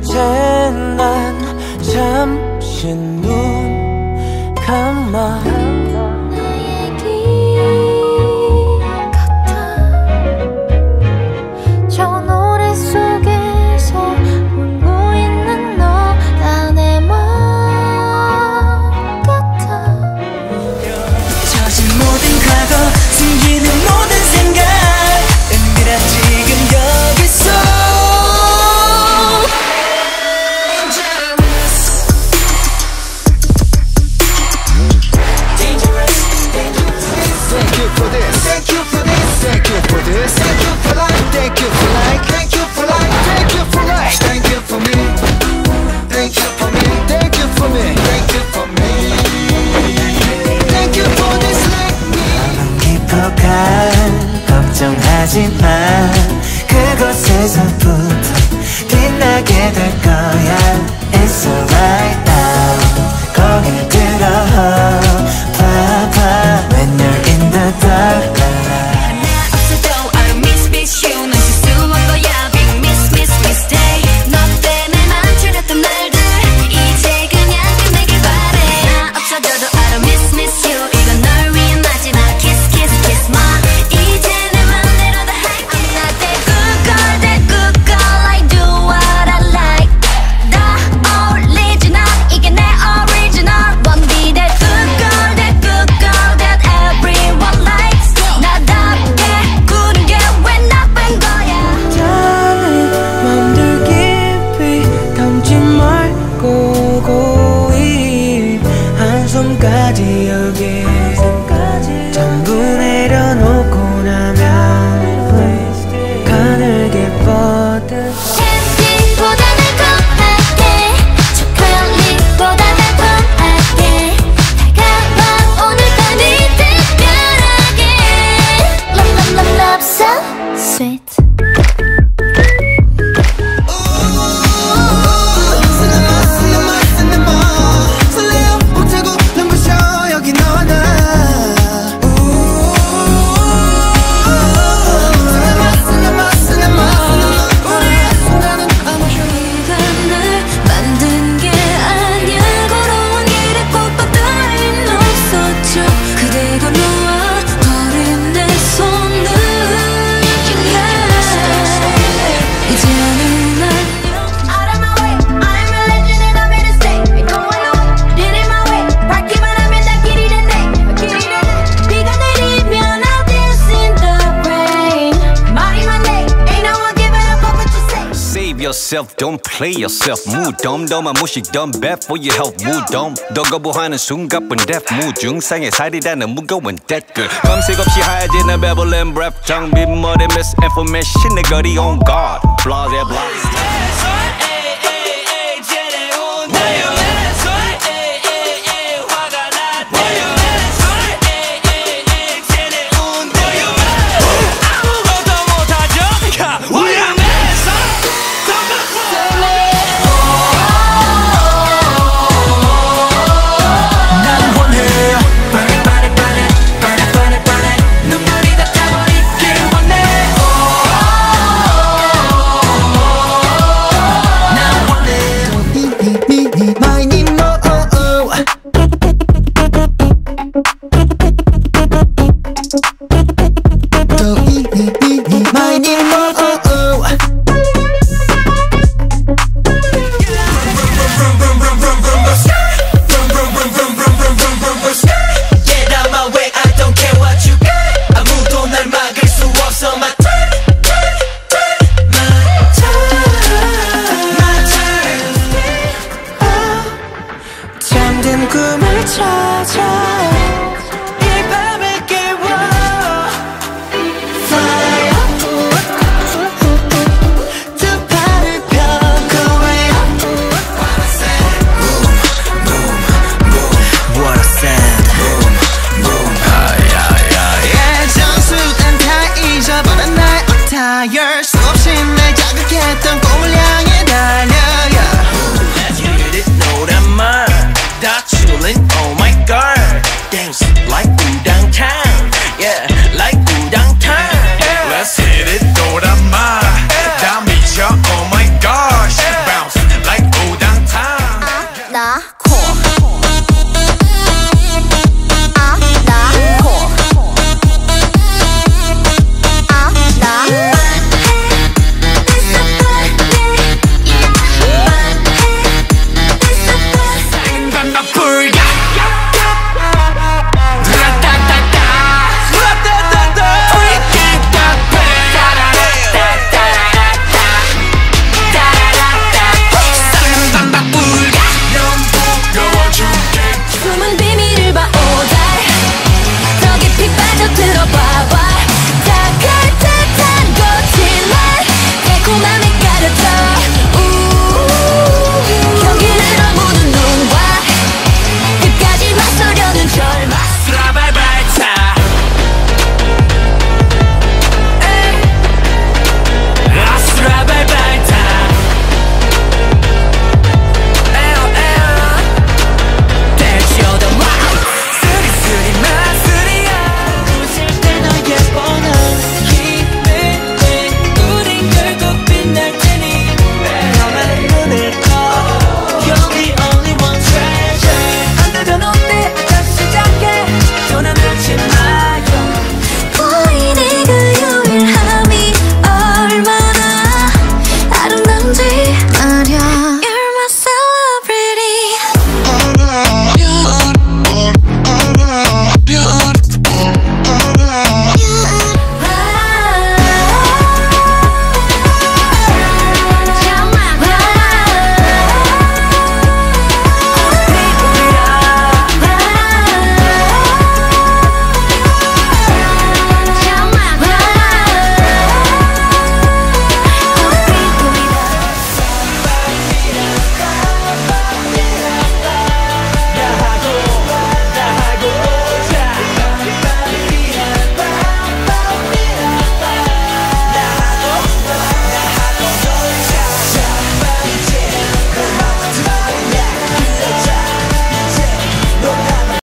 이제 난 잠시 눈 감아 그대 yourself, don't play yourself 무덤덤한 무식덤 bad for your health 무덤 더 거부하는 순간뿐 death 무증상의 살이라는 무거운 댓글 검색 없이 하얘지는 bevelin breath 장빈머리 misinformation 내 거리 on guard flaws and blocks